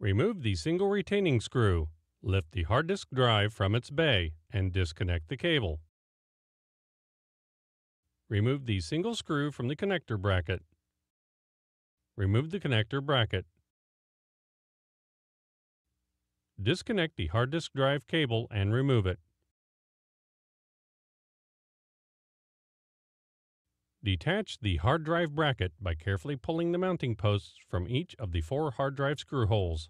Remove the single retaining screw. Lift the hard disk drive from its bay and disconnect the cable. Remove the single screw from the connector bracket. Remove the connector bracket. Disconnect the hard disk drive cable and remove it. Detach the hard drive bracket by carefully pulling the mounting posts from each of the four hard drive screw holes.